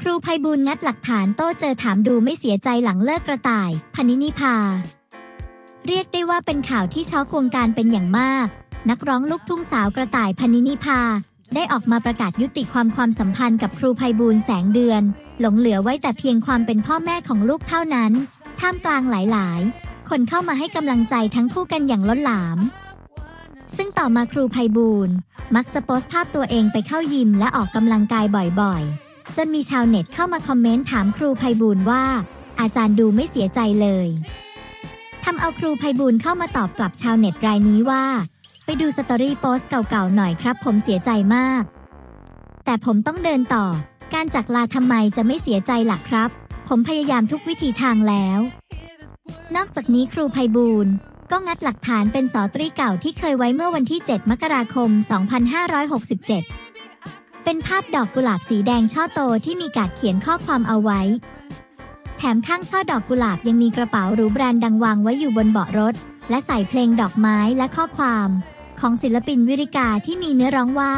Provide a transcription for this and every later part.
ครูภัยบูลงัดหลักฐานโต้เจอถามดูไม่เสียใจหลังเลิกกระต่ายพนินิพา เรียกได้ว่าเป็นข่าวที่ช็อกวงการเป็นอย่างมาก นักร้องลูกทุ่งสาวกระต่ายพนินิพา ได้ออกมาประกาศยุติความความสัมพันธ์กับครูภัยบูลแสงเดือน หลงเหลือไว้แต่เพียงความเป็นพ่อแม่ของลูกเท่านั้น ท่ามกลางหลายๆ คนเข้ามาให้กำลังใจทั้งคู่กันอย่างล้นหลามซึ่งต่อมาครูภัยบูลมักจะโพสต์ภาพตัวเองไปเข้ายิมและออกกำลังกายบ่อยๆ จนมีชาวเน็ตเข้ามาคอมเมนต์ถามครูภัยบูลว่า อาจารย์ดูไม่เสียใจเลยทำเอาครูภัยบูลเข้ามาตอบกลับชาวเน็ตรายนี้ว่า ไปดูสตอรี่โพสเก่าๆหน่อยครับผมเสียใจมาก แต่ผมต้องเดินต่อ การจากลาทำไมจะไม่เสียใจล่ะครับ ผมพยายามทุกวิธีทางแล้ว นอกจากนี้ครูภัยบูลก็งัดหลักฐานเป็นสอตรีเก่าที่เคยไว้เมื่อวันที่ 7 มกราคม 2567 เป็นภาพดอกกุหลาบสีแดงช่อโตที่มีการเขียนข้อความเอาไว้ แถมข้างช่อดอกกุหลาบยังมีกระเป๋าหรูแบรนด์ดังวางไว้อยู่บนเบาะรถ และใส่เพลงดอกไม้และข้อความ ของศิลปินวิริกาที่มีเนื้อร้องว่า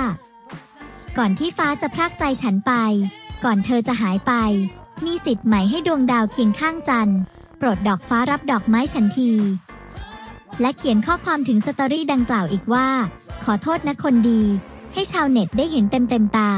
ก่อนที่ฟ้าจะพรากใจฉันไป ก่อนเธอจะหายไป มีสิทธิ์ไหมให้ดวงดาวเคียงข้างจันทร์โปรดดอกฟ้ารับดอกไม้ฉันทีและเขียนข้อความถึงสตอรี่ดังกล่าวอีกว่า ขอโทษนะคนดี ให้ชาวเน็ตได้เห็นเต็มๆตา